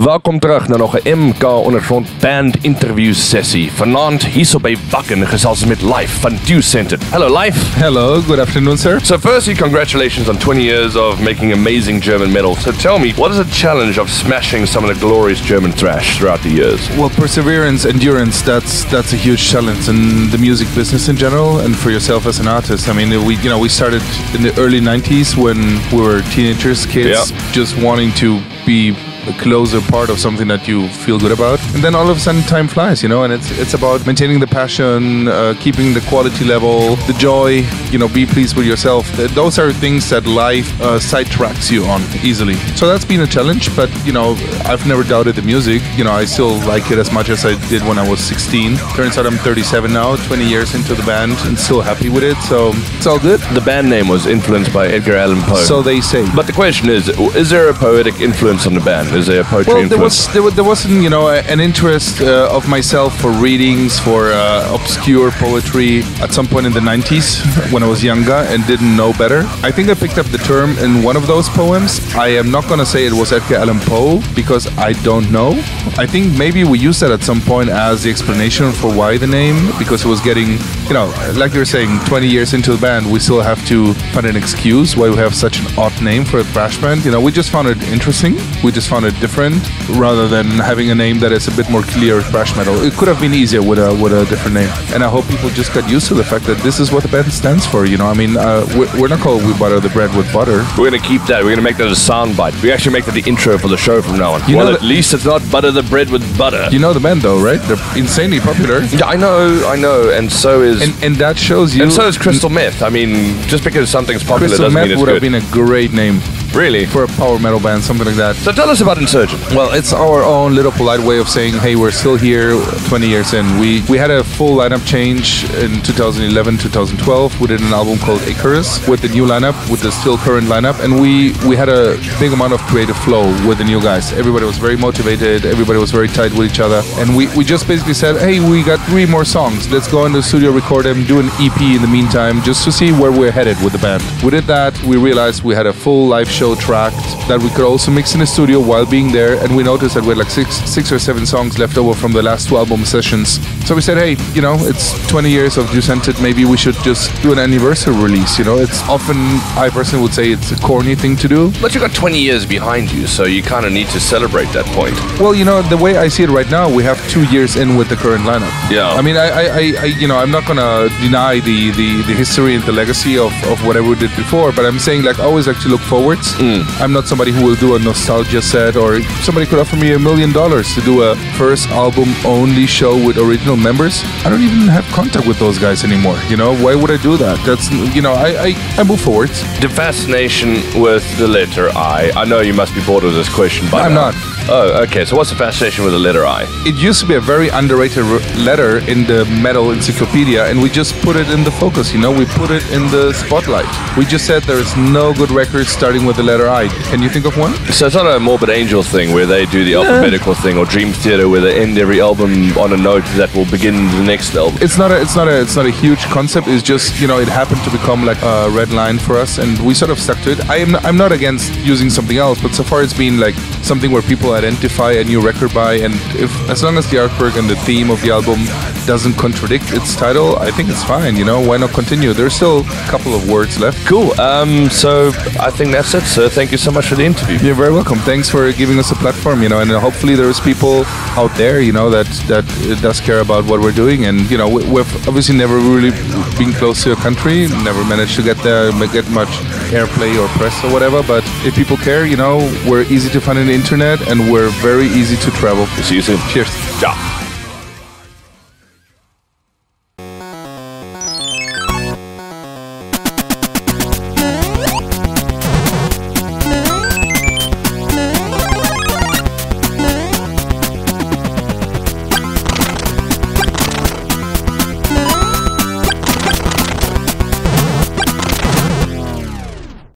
Welkom terug na nog 'n MK Ondergrond Band interview sessie. Vanaand hierso by Wacken gesels met Leif van Dew-Scented. Hello Leif. Hello, good afternoon, sir. So firstly, congratulations on 20 years of making amazing German metal. So tell me, what is the challenge of smashing some of the glorious German thrash throughout the years? Well, perseverance, endurance, that's that's a huge challenge in the music business in general and for yourself as an artist. I mean, we you know, we started in the early 90s when we were teenagers, kids, Yeah. just wanting to be a closer part of something that you feel good about. And then all of a sudden time flies, you know, and it's it's about maintaining the passion, uh, keeping the quality level, the joy, you know, be pleased with yourself. Those are things that life uh, sidetracks you on easily. So that's been a challenge, but you know, I've never doubted the music. You know, I still like it as much as I did when I was 16. Turns out I'm 37 now, 20 years into the band, and still happy with it. So it's all good. The band name was influenced by Edgar Allan Poe. So they say. but the question is, is there a poetic influence on the band? Is there a poetry Well, there influence? was there, wa- there wasn't you know an interest uh, of myself for readings for uh, obscure poetry at some point in the 90s when I was younger and didn't know better. I think I picked up the term in one of those poems. I am not gonna say it was Edgar Allan Poe because I don't know. I think maybe we used that at some point as the explanation for why the name because it was getting you know like you were saying 20 years into the band we still have to find an excuse why we have such an odd name for a thrash band. You know we just found it interesting. We just found it different rather than having a name that is a bit more clear thrash metal. It could have been easier with a with a different name. And I hope people just got used to the fact that this is what the band stands for. You know, I mean, uh, we're, we're not called we butter the bread with butter. We're going to keep that. We're going to make that a soundbite. We actually make that the intro for the show from now on. You well, know at least it's not butter the bread with butter. You know the band though, right? They're insanely popular. yeah, I know, I know, and so is And and that shows you. and so is Crystal Meth. I mean, just because something's popular Crystal doesn't Meth mean it's would good. have been a great name really. for a power metal band, something like that. So tell us about Insurgent. Well, it's our own little polite way of saying, hey, we're still here 20 years in. We we had a full lineup change in 2011, 2012. We did an album called Icarus with the new lineup, with the still current lineup, and we we had a big amount of creative flow with the new guys. Everybody was very motivated. Everybody was very tight with each other, and we we just basically said, hey, we got three more songs. Let's go in the studio, record them, do an EP in the meantime, just to see where we're headed with the band. We did that. We realized we had a full live show tracked that we could also mix in the studio while being there, and we noticed that we had like six six or seven songs left over from the last two album sessions. So we said, hey, you know, it's 20 years of Dew-Scented. Maybe we should just do an anniversary release. You know, it's often I personally would say it's a corny thing to do. But you got 20 years behind you, so you kind of need to celebrate that point. Well, you know, the way I see it right now, we have two years in with the current lineup. Yeah. I mean, I, I, I, I you know, I'm not gonna deny the, the, the history and the legacy of, of whatever we did before, but I'm saying like I always like to look forwards. Mm. I'm not somebody who will do a nostalgia set, or somebody could offer me a million dollars to do a first album only show with original members. I don't even have contact with those guys anymore. You know, why would I do that? That's you know, I, I, I move forwards. The fascination with the letter I. I know you must be bored of this question but I'm now. not. Oh, okay. So what's the fascination with the letter I? It used to be a very underrated letter in the metal encyclopedia, and we just put it in the focus. You know, we put it in the spotlight. We just said there is no good record starting with the letter I. Can you think of one? So it's not a Morbid Angel thing where they do the alphabetical thing, or Dream Theater where they end every album on a note that will begin the next album. It's not a, it's not a, it's not a huge concept. It's just you know, it happened to become like a red line for us, and we sort of stuck to it. I am, I'm not against using something else, but so far it's been like something where people identify a new record by, and if as long as the artwork and the theme of the album doesn't contradict its title, I think it's fine. You know, why not continue? There's still a couple of words left. Cool. Um, so I think that's it, sir. Thank you so much for the interview. You're very welcome. Thanks for giving us a platform, you know, and hopefully there's people out there, you know, that that does care about what we're doing, and you know, we- we've obviously never really been close to a country, never managed to get there, get much airplay or press or whatever. But if people care, you know, we're easy to find on the internet, and we're very easy to travel. See you soon. Cheers. Ciao.